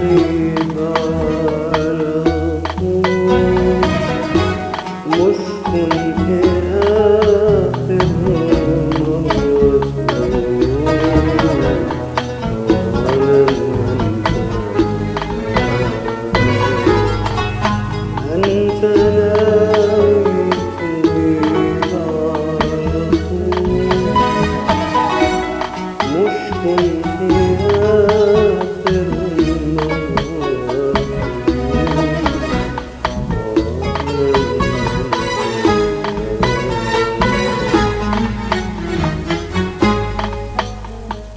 Amen.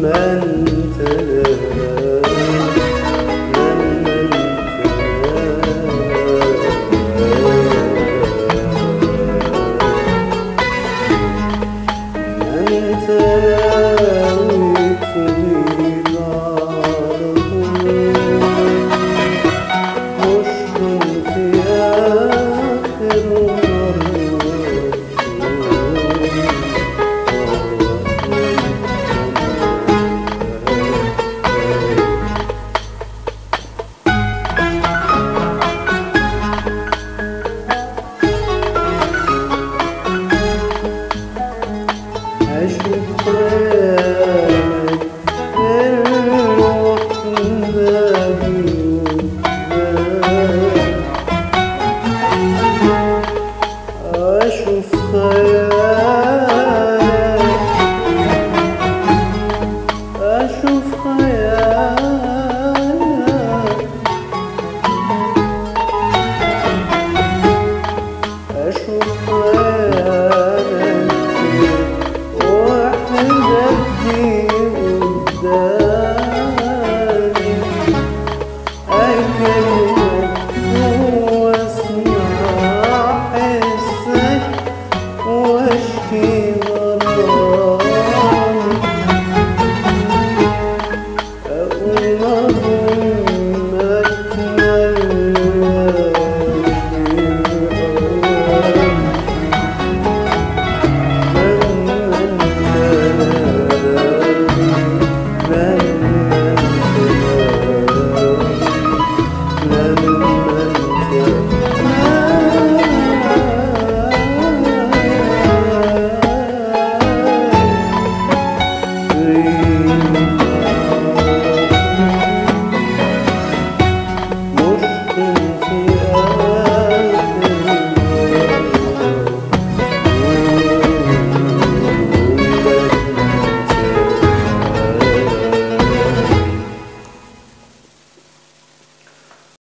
من